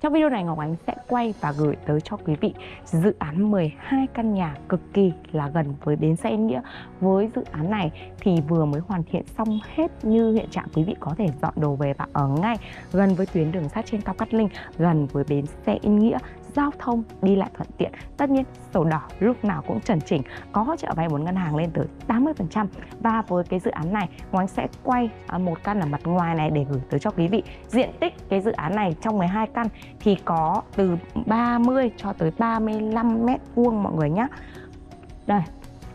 Trong video này Ngọc Ánh sẽ quay và gửi tới cho quý vị dự án 12 căn nhà cực kỳ là gần với bến xe Yên Nghĩa. Với dự án này thì vừa mới hoàn thiện xong hết như hiện trạng quý vị có thể dọn đồ về và ở ngay gần với tuyến đường sắt trên cao Cát Linh, gần với bến xe Yên Nghĩa, giao thông đi lại thuận tiện. Tất nhiên sổ đỏ lúc nào cũng chuẩn chỉnh, có hỗ trợ vay vốn ngân hàng lên tới 80% và với cái dự án này Ngoánh sẽ quay à, một căn ở mặt ngoài này để gửi tới cho quý vị. Diện tích cái dự án này trong 12 căn thì có từ 30 cho tới 35 mét vuông mọi người nhé. Đây,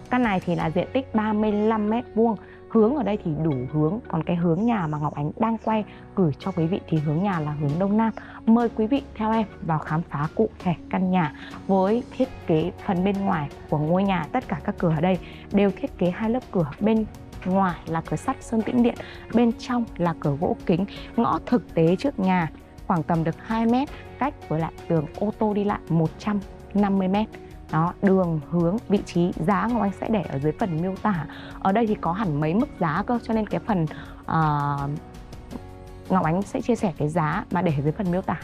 căn này thì là diện tích 35 mét vuông hướng ở đây thì đủ hướng. Còn cái hướng nhà mà Ngọc Ánh đang quay gửi cho quý vị thì hướng nhà là hướng đông nam. Mời quý vị theo em vào khám phá cụ thể căn nhà với thiết kế phần bên ngoài của ngôi nhà. Tất cả các cửa ở đây đều thiết kế hai lớp cửa bên ngoài là cửa sắt sơn tĩnh điện, bên trong là cửa gỗ kính. Ngõ thực tế trước nhà khoảng tầm được 2 mét, cách với lại tường ô tô đi lại 150 mét đó đường hướng vị trí giá ngọc anh sẽ để ở dưới phần miêu tả. Ở đây thì có hẳn mấy mức giá cơ cho nên cái phần uh, Ngọc Ánh sẽ chia sẻ cái giá mà để dưới phần miêu tả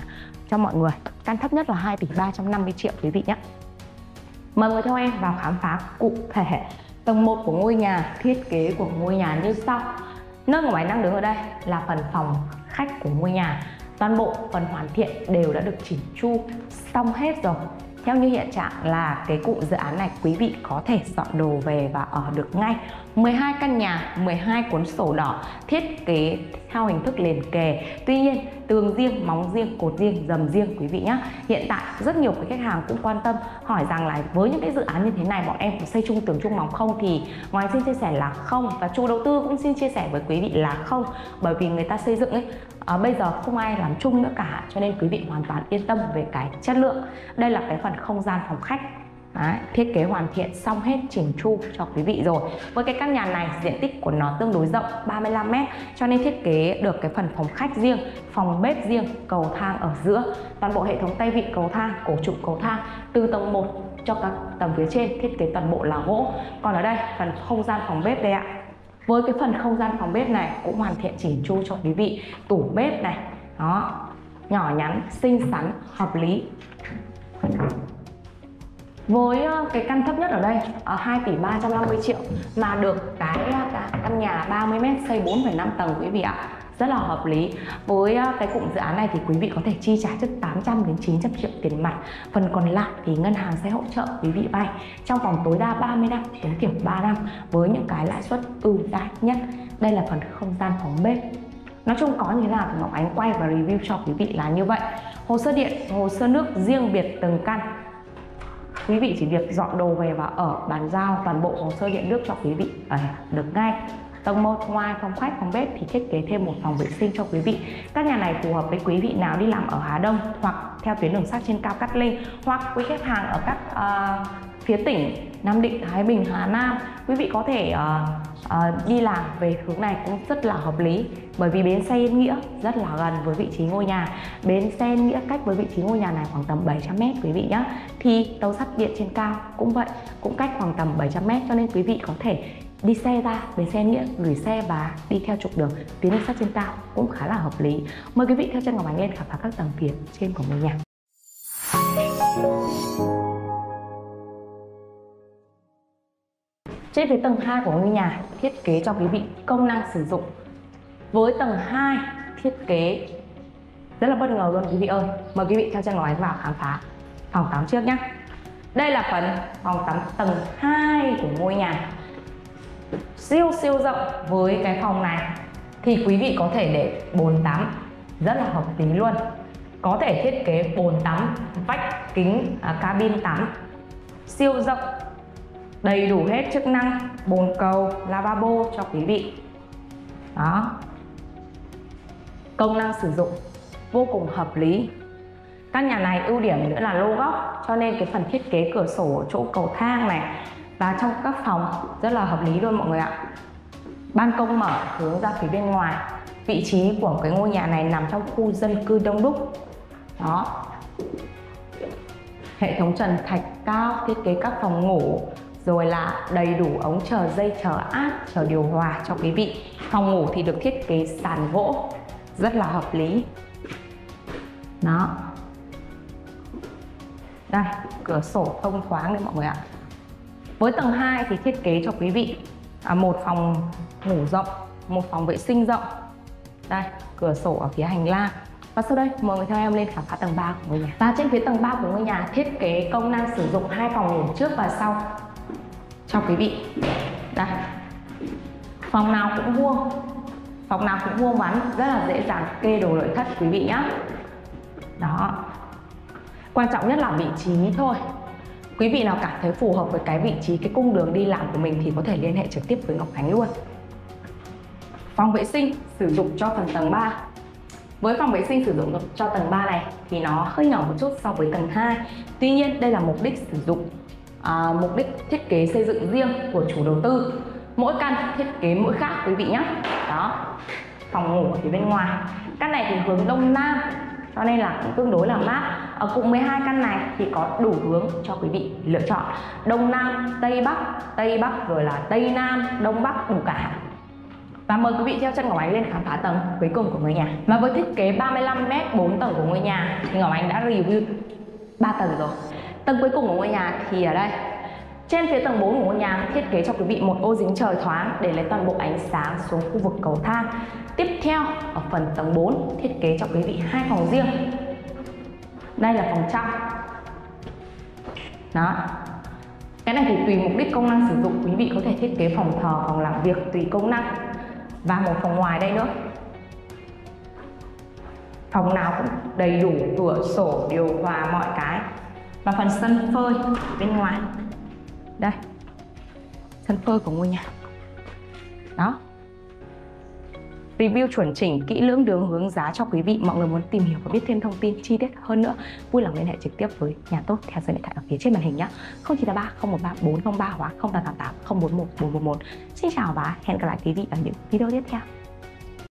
cho mọi người. Căn thấp nhất là 2 tỷ 350 triệu quý vị nhé. Mời người theo em vào khám phá cụ thể Tầng 1 của ngôi nhà, thiết kế của ngôi nhà như sau. Nơi Ngọc Ánh đang đứng ở đây là phần phòng khách của ngôi nhà. Toàn bộ phần hoàn thiện đều đã được chỉnh chu xong hết rồi theo như hiện trạng là cái cụm dự án này quý vị có thể dọn đồ về và ở được ngay. 12 căn nhà, 12 cuốn sổ đỏ thiết kế theo hình thức liền kề. Tuy nhiên tường riêng, móng riêng, cột riêng, dầm riêng quý vị nhé Hiện tại rất nhiều cái khách hàng cũng quan tâm hỏi rằng là với những cái dự án như thế này bọn em có xây chung tường chung móng không thì ngoài xin chia sẻ là không. Và chủ đầu tư cũng xin chia sẻ với quý vị là không bởi vì người ta xây dựng ấy à, bây giờ không ai làm chung nữa cả. Cho nên quý vị hoàn toàn yên tâm về cái chất lượng. Đây là cái phần không gian phòng khách. Đấy, thiết kế hoàn thiện xong hết chỉnh chu cho quý vị rồi. Với cái căn nhà này diện tích của nó tương đối rộng 35 m cho nên thiết kế được cái phần phòng khách riêng phòng bếp riêng cầu thang ở giữa. Toàn bộ hệ thống tay vịn cầu thang cổ trụ cầu thang từ tầng 1 cho các tầng phía trên thiết kế toàn bộ là gỗ. Còn ở đây phần không gian phòng bếp đây ạ. Với cái phần không gian phòng bếp này cũng hoàn thiện chỉnh chu cho quý vị. Tủ bếp này đó nhỏ nhắn xinh xắn hợp lý với ờ, cái căn thấp nhất ở đây ở 2 tỷ 350 triệu mà được cái, ờ, cái căn nhà 30 m xây 4,5 tầng quý vị ạ. Rất là hợp lý. Với ờ, cái cụm dự án này thì quý vị có thể chi trả trước 800 đến 900 triệu tiền mặt. Phần còn lại thì ngân hàng sẽ hỗ trợ quý vị vay trong vòng tối đa 30 năm tối thiểu 3 năm với những cái lãi suất ưu đãi nhất. Đây là phần không gian phòng bếp. Nói chung có như thế nào thì Ngọc Ánh quay và review cho quý vị là như vậy. Hồ sơ điện, hồ sơ nước riêng biệt từng căn quý vị chỉ việc dọn đồ về và ở bàn giao toàn bộ hồ sơ điện nước cho quý vị ở được ngay Tầng 1 ngoài phòng khách, phòng bếp thì thiết kế thêm một phòng vệ sinh cho quý vị. Các nhà này phù hợp với quý vị nào đi làm ở Hà Đông hoặc theo tuyến đường sắt trên cao Cát Linh hoặc quý khách hàng ở các uh, phía tỉnh Nam Định, Thái Bình, Hà Nam. Quý vị có thể uh, uh, đi làm về hướng này cũng rất là hợp lý bởi vì bến xe Yên Nghĩa rất là gần với vị trí ngôi nhà. Bến xe Yên Nghĩa cách với vị trí ngôi nhà này khoảng tầm 700 m quý vị nhé thì tàu sắt điện trên cao cũng vậy cũng cách khoảng tầm 700 m cho nên quý vị có thể đi xe ra bến xe Nghĩa gửi xe và đi theo trục đường. Tuyến đường sắt trên cao cũng khá là hợp lý. Mời quý vị theo chân Ngọc Ánh lên khám phá các tầng phía trên của ngôi nhà. Trên phía tầng 2 của ngôi nhà thiết kế cho quý vị. Công năng sử dụng Với tầng 2 thiết kế. Rất là bất ngờ luôn quý vị ơi. Mời quý vị theo chân Ngọc vào khám phá phòng tắm trước nhé Đây là phần phòng tắm tầng 2 của ngôi nhà. Siêu siêu rộng với cái phòng này Thì quý vị có thể để bồn tắm. Rất là hợp lý luôn. Có thể thiết kế bồn tắm, vách kính, à, cabin tắm. Siêu rộng đầy đủ hết chức năng bồn cầu, lavabo cho quý vị. Đó. Công năng sử dụng, vô cùng hợp lý. Căn nhà này ưu điểm nữa là lô góc, cho nên cái phần thiết kế cửa sổ ở chỗ cầu thang này và trong các phòng rất là hợp lý luôn mọi người ạ. Ban công mở hướng ra phía bên ngoài, vị trí của cái ngôi nhà này nằm trong khu dân cư đông đúc. Đó. Hệ thống trần thạch cao, thiết kế các phòng ngủ rồi là đầy đủ ống chờ dây chờ áp chờ điều hòa cho quý vị. Phòng ngủ thì được thiết kế sàn gỗ rất là hợp lý. Đó. Đây cửa sổ thông thoáng đấy mọi người ạ. Với tầng 2 thì thiết kế cho quý vị. À, một phòng ngủ rộng một phòng vệ sinh rộng. Đây cửa sổ ở phía hành lang. Và sau đây mời người theo em lên khám phá tầng 3 của ngôi nhà. Và trên phía tầng 3 của ngôi nhà thiết kế công năng sử dụng hai phòng ngủ trước và sau cho quý vị. Đây. Phòng nào cũng vuông. Phòng nào cũng vuông vắn. Rất là dễ dàng kê đồ nội thất quý vị nhé đó. Quan trọng nhất là vị trí thôi. Quý vị nào cảm thấy phù hợp với cái vị trí, cái cung đường đi làm của mình thì có thể liên hệ trực tiếp với Ngọc Khánh luôn. Phòng vệ sinh sử dụng cho phần tầng 3 với phòng vệ sinh sử dụng cho tầng 3 này thì nó hơi nhỏ một chút so với tầng 2 Tuy nhiên, đây là mục đích sử dụng à, mục đích thiết kế xây dựng riêng của chủ đầu tư. Mỗi căn thiết kế mỗi khác quý vị nhé đó. Phòng ngủ ở phía bên ngoài. Căn này thì hướng đông nam cho nên là cũng tương đối là mát. Ở cùng 12 căn này thì có đủ hướng cho quý vị lựa chọn. Đông nam tây bắc. Tây bắc rồi là tây nam đông bắc đủ cả và mời quý vị theo chân Ngọc Ánh lên khám phá tầng cuối cùng của ngôi nhà. Và với thiết kế 35m 4 tầng của ngôi nhà thì Ngọc Ánh đã review 3 tầng rồi tầng cuối cùng của ngôi nhà thì ở đây trên phía tầng 4 của ngôi nhà thiết kế cho quý vị một ô dính trời thoáng để lấy toàn bộ ánh sáng xuống khu vực cầu thang. Tiếp theo ở phần tầng 4 thiết kế cho quý vị hai phòng riêng. Đây là phòng trong. Đó. Cái này thì tùy mục đích công năng sử dụng quý vị có thể thiết kế phòng thờ, phòng làm việc tùy công năng. Và một phòng ngoài đây nữa. Phòng nào cũng đầy đủ cửa sổ, điều hòa mọi cái. Và phần sân phơi bên ngoài. Đây. Sân phơi của ngôi nhà. Đó. Review chuẩn chỉnh kỹ lưỡng đường hướng giá cho quý vị. Mọi người muốn tìm hiểu và biết thêm thông tin chi tiết hơn nữa, vui lòng liên hệ trực tiếp với nhà tốt theo số điện thoại ở phía trên màn hình nhé 0983 013 403 hoặc 0888 041 411 Xin chào và hẹn gặp lại quý vị ở những video tiếp theo.